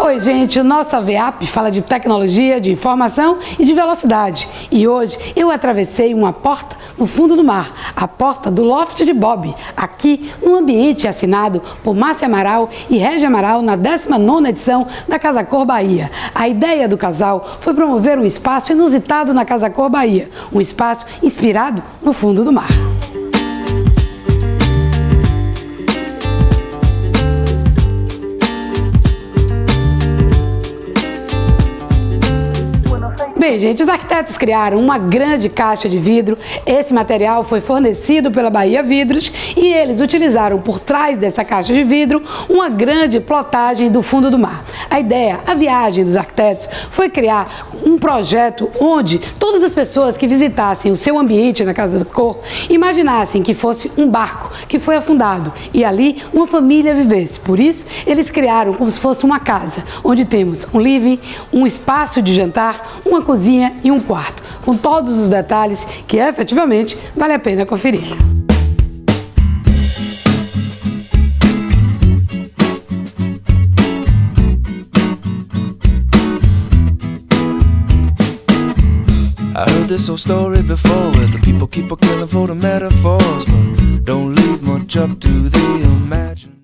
Oi, gente, o nosso AVAP fala de tecnologia, de informação e de velocidade. E hoje eu atravessei uma porta no fundo do mar, a porta do Loft de Bob, aqui um ambiente assinado por Márcia Amaral e Regia Amaral na 19ª edição da Casa Cor Bahia. A ideia do casal foi promover um espaço inusitado na Casa Cor Bahia, um espaço inspirado no fundo do mar. Bem, gente, os arquitetos criaram uma grande caixa de vidro. Esse material foi fornecido pela Bahia Vidros e eles utilizaram por trás dessa caixa de vidro uma grande plotagem do fundo do mar. A ideia, a viagem dos arquitetos foi criar um projeto onde todas as pessoas que visitassem o seu ambiente na Casa do Cor imaginassem que fosse um barco que foi afundado e ali uma família vivesse. Por isso, eles criaram como se fosse uma casa, onde temos um living, um espaço de jantar, uma cozinha e um quarto, com todos os detalhes que efetivamente vale a pena conferir. This old story before where the people keep a killing for the metaphors, but don't leave much up to the imagination.